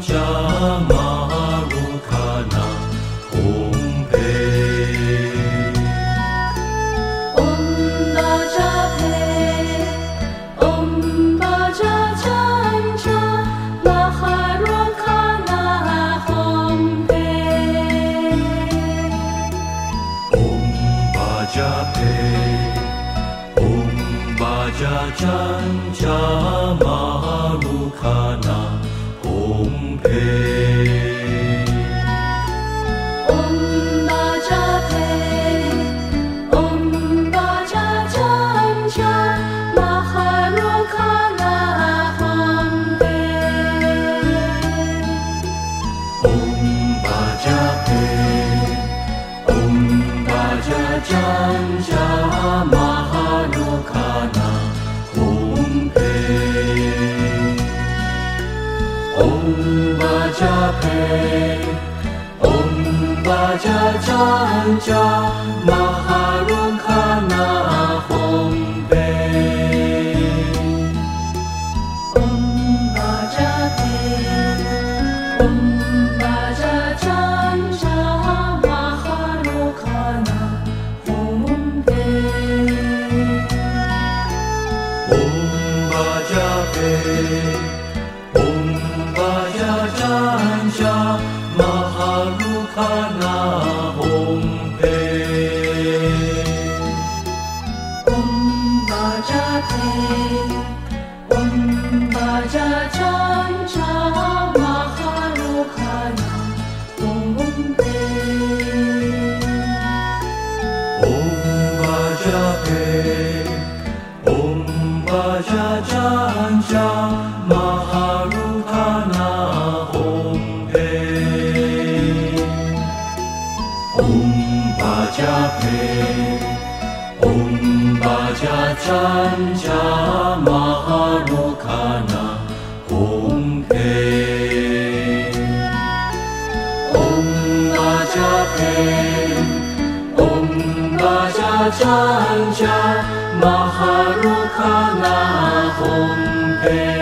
迦玛卢卡那，哄呗。嗡巴扎呗，嗡巴扎扎扎玛卢卡那哄呗。嗡巴扎呗，嗡巴扎扎扎玛卢卡那。Hare 光照。ॐ वाचा 参加马哈鲁卡那烘培哦玛扎嘿哦玛扎参加马哈卡培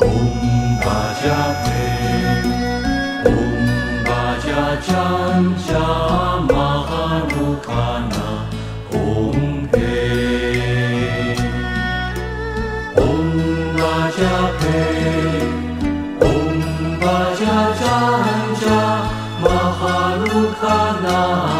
嗡巴扎佩，嗡吧扎扎扎玛哈鲁卡那，嗡佩，嗡吧扎佩，嗡吧扎扎扎玛哈鲁卡那。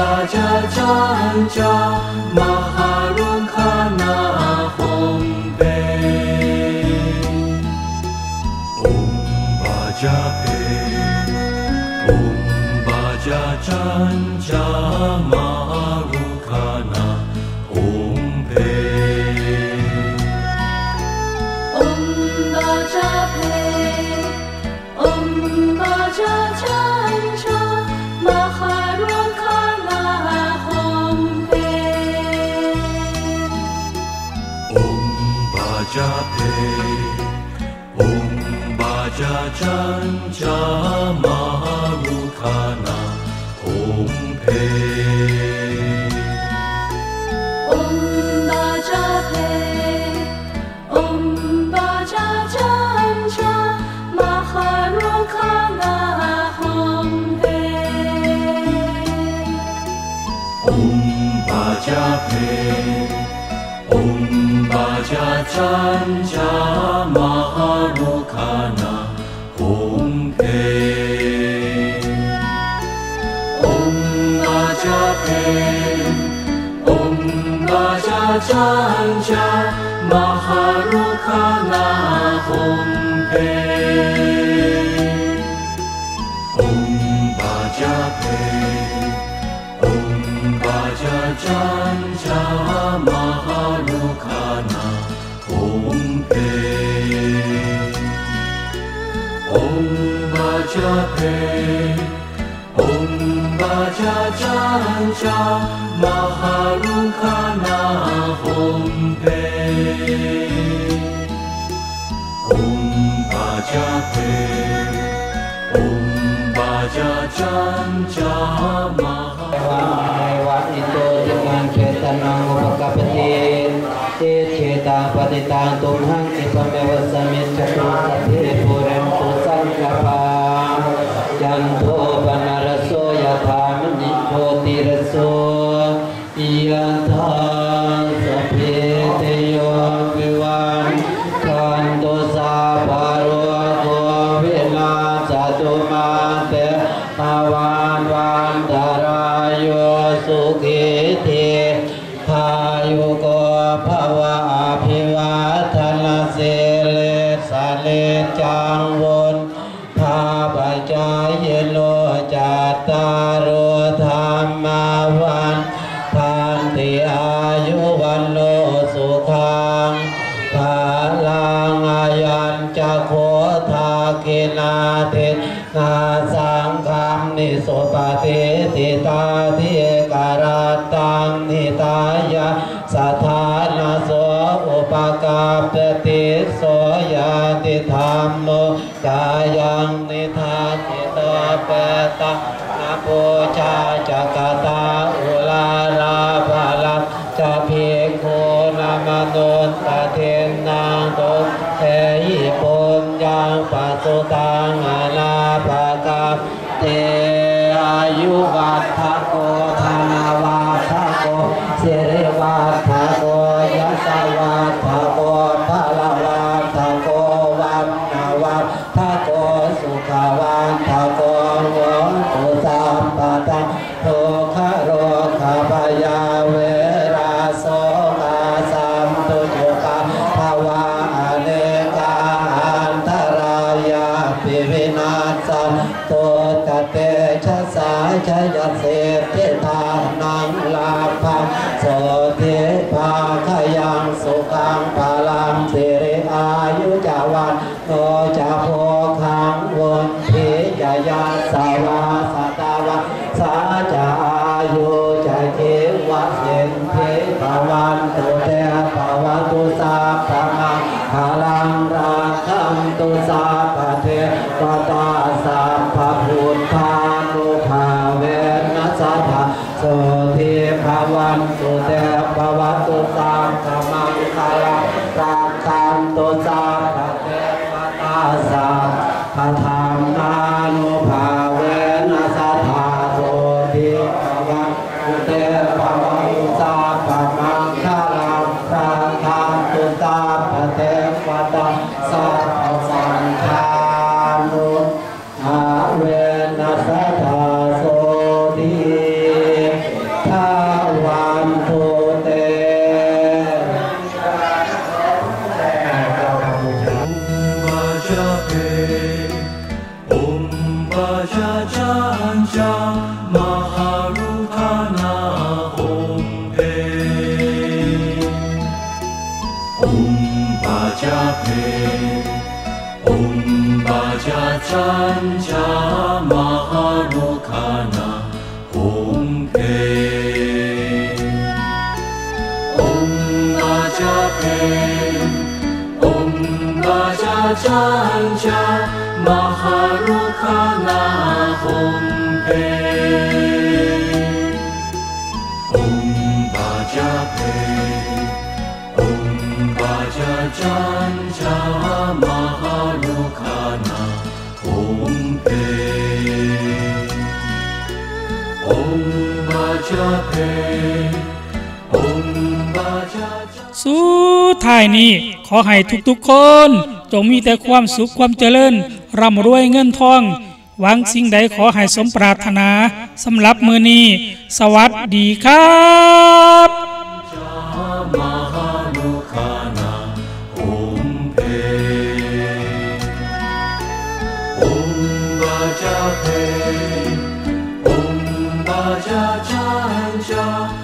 và cha cha cha mà 占加玛鲁卡那红培。嗡巴扎培，嗡巴扎占加玛哈鲁卡那红培。嗡巴扎培，嗡巴扎占加玛哈。Chanja Maharukana Hompe Om Baja Pe Om Baja Chanja Maharukana Hompe Om Baja Pe Om Baja Chanja Lewat itu dengan cetan namu pakapetir Te ceta patita tumhang ipa mewasami catu sati puren pusang kapa Janto banaraso yatha menipoti raso Iyatha วันทันติอายุวันโลสุขังภาลังอายัญจะโคทากินาเทนาสังคมนิโสปฏิติตาทิการตังนิตายะสถานาโสอุปกาปติโสยาติธรรมโมกายังนิทาติโตเปตะนะ โปชาจักตาอุลาลาภาลจะพิกขุนามนุนตเทนนางตุเทหิปุญญังปัสสุตังอนาภกาเตอายุวัฏโกะสาชยเสเทธานังลาภังโสเทภาขยังสุขังพาลังสิริอายุจาวันโนจะโพคังวนทิยายาสาวาสตาวาสาจาอายุจะเกวะเย็นเทภวันตุเตภวันตุสาพมังพลังราคัมตุสา 嗡巴扎嘿嗡巴扎站着 maharu kana 红嘿嗡巴扎嘿嗡巴扎站着 สุดท้ายนี้ขอให้ทุกๆคน จงมีแต่ความสุขความเจริญ ร่ำรวยเงินทองหวังสิ่งใดขอให้สมปรารถนาสำหรับมือนี้ สวัสดีครับ家，陪，嗡，